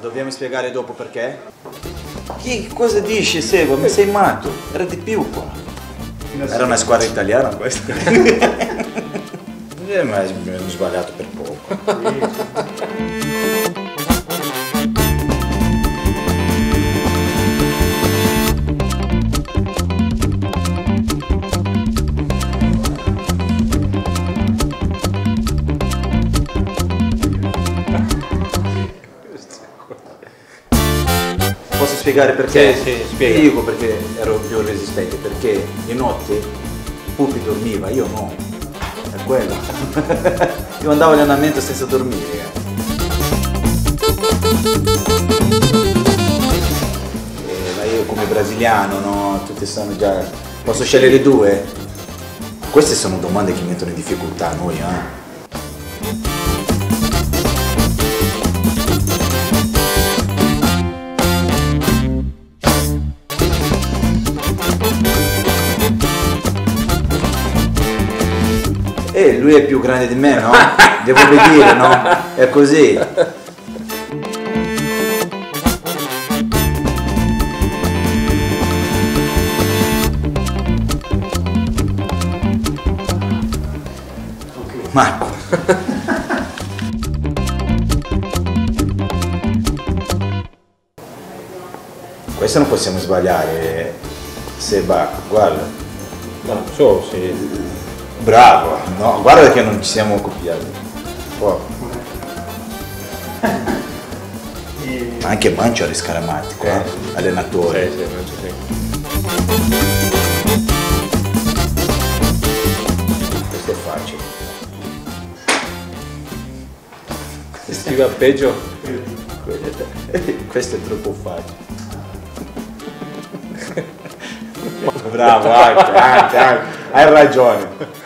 dobbiamo spiegare dopo perché? Che cosa dici Seba? Mi sei matto? Era di più qua. Era una squadra italiana questa. Eh, ma abbiamo sbagliato per poco. Spiegare perché? Sì, sì, spiega. Io dico perché ero più resistente, perché di notte Pupi dormiva, io no. È quello. io andavo all'allenamento senza dormire. Eh, ma io come brasiliano, no? Tutti sanno già. Posso scegliere due? Queste sono domande che mettono in difficoltà noi, eh? Eh, lui è più grande di me, no? Devo obbedire, no? È così. Marco. Questo non possiamo sbagliare. Seba, guarda. No, solo sì. Bravo, no, guarda che non ci siamo copiati. Oh. Ma anche Mancio è scarammatico, eh? allenatore. Sì, sì, non ci sì. Questo è facile. Se va peggio, Questo è troppo facile. Bravo, anche, anche, anche. Hai ragione.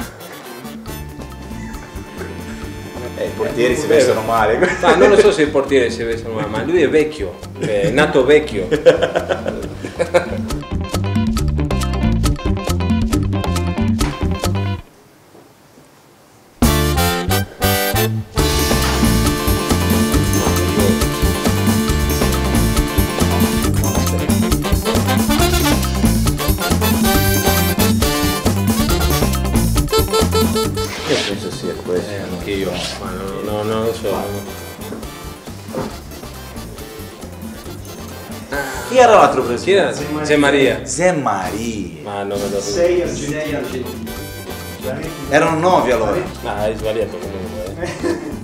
Eh, I portieri si vestono male. ma non lo so se il portiere si veste male, ma lui è vecchio, è nato vecchio. penso sia questo. Eh, anch'io, ma no, no, non lo so. Chi era l'altro Chi era? presidente? Zé Maria. Zé Maria. Ma non me lo Sei argentini. Erano nove allora. Ah, hai sbagliato comunque.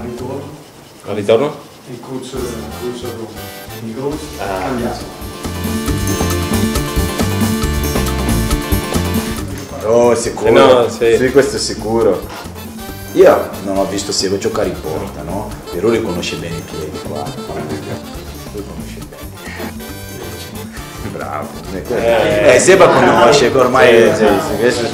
al ritorno Al ritorno? e Cruz, Cruz a Roma. Quindi Cruz Ah. Cambiasso. Oh, sicuro. Eh no, sì. questo è sicuro. Io non ho visto Sego giocare in porta, no? Però lui conosce bene i piedi qua. Lui conosce bene. Bravo. Eh, Seba conosce che ormai Sì, sì, sì,